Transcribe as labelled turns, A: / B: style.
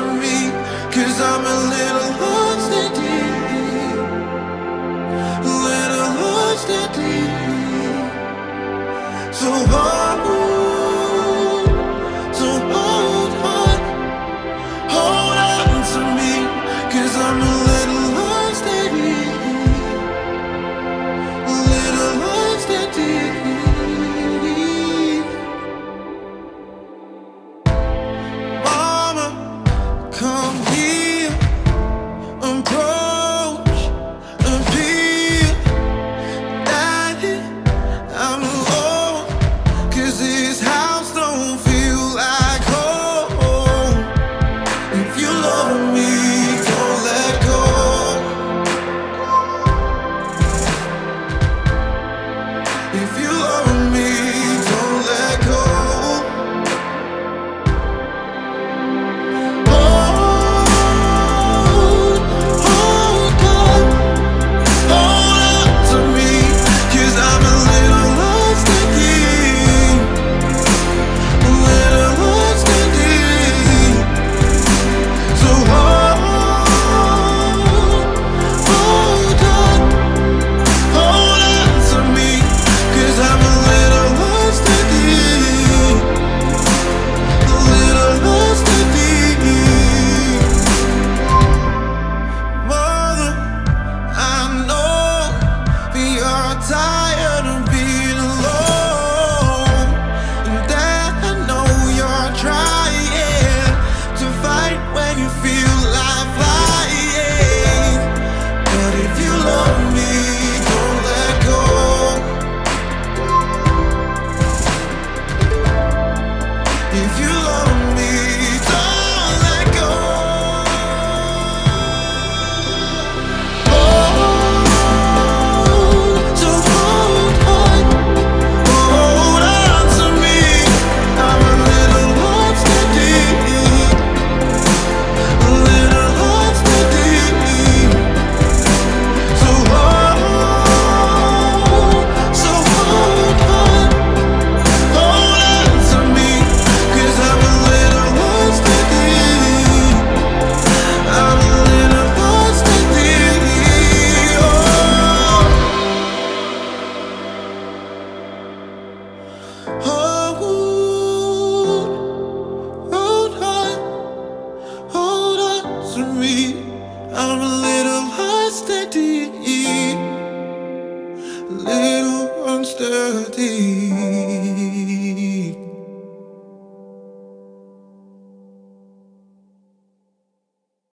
A: to me Cause I'm a little lost and deep A little lost and deep So hold so hold on Hold on to me Cause I'm a little. If you If you love I'm a little unsteady, little unsteady.